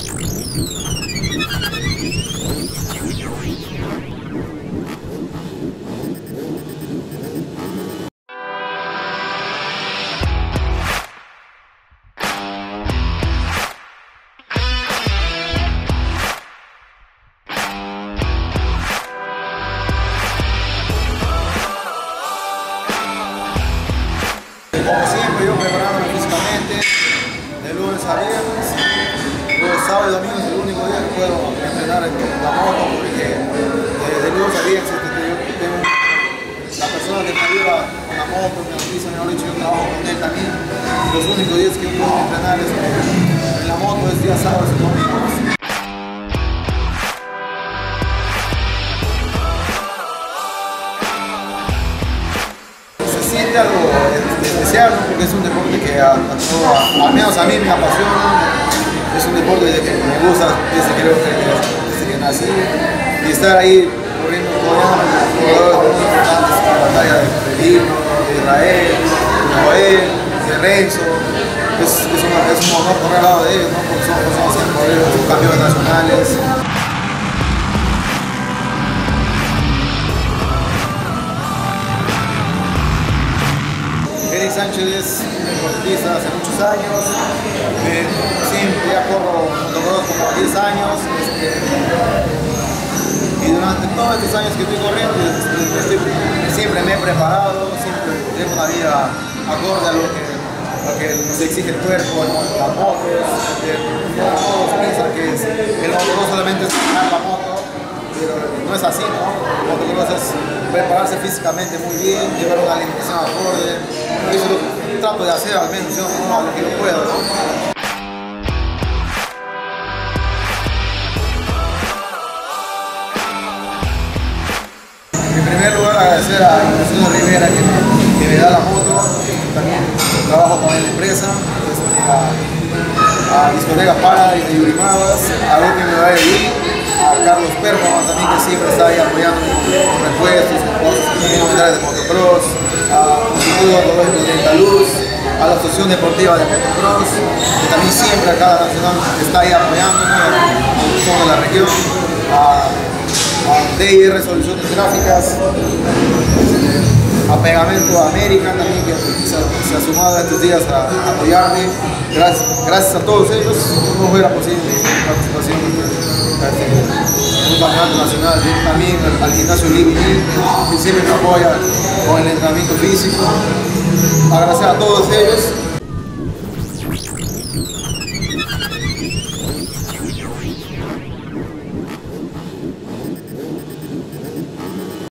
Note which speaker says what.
Speaker 1: Como siempre, yo preparándome físicamente de lunes a viernes. En la moto porque eh, de lunes a viernes este, yo tengo la persona que me ayuda con la moto, me autoriza, mejor dicho, yo trabajo con él también. Los únicos días que yo puedo entrenar es, en la moto es día sábados y siente algo especial, ¿no? porque es un deporte que a, a todo- al a mí me apasiona, es un deporte que me gusta desde que, desde que nací y estar ahí corriendo con jugadores muy importantes en la batalla de Pedino, de Israel, de Noel, de Renzo, es, es, una- es un honor correr al lado de ellos, ¿no? porque son personas que han corrido campeones nacionales. Sánchez es deportista hace muchos años, eh, siempre ya corro motocross como 10 años, este, y durante todos estos años que estoy corriendo, estoy- siempre me he preparado, siempre tengo una vida acorde a lo que, a que nos exige el cuerpo, la moto, este, todos piensan que es, el motocross solamente es manejar la moto, pero no es así, ¿no? El motocross es prepararse físicamente muy bien, llevar una alimentación acorde, eso lo trato de hacer al menos yo, ¿no? lo que puedo. En primer lugar agradecer a Ignacio Rivera que me, que da la moto, también trabajo con la empresa, es a, a Discoteca Para de Yurimabas, a Roque me va a ir, a Carlos Perman también que siempre está ahí apoyándome con repuestos, con cosas, de motocross, a Instituto Ecológico de Luz, a la Asociación Deportiva de Motocross, que también siempre acá nacional está ahí apoyándome, a la región, a a DIR Soluciones Gráficas, a Pegamento América también que se, ha sumado estos días a, a apoyarme. Gracias, gracias a todos ellos, no fuera posible mi participación en un campeonato nacional. Yo también al, gimnasio que siempre me apoya con el entrenamiento físico. Agradecer a todos ellos